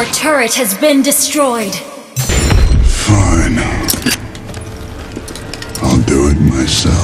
Our turret has been destroyed. Fine. I'll do it myself.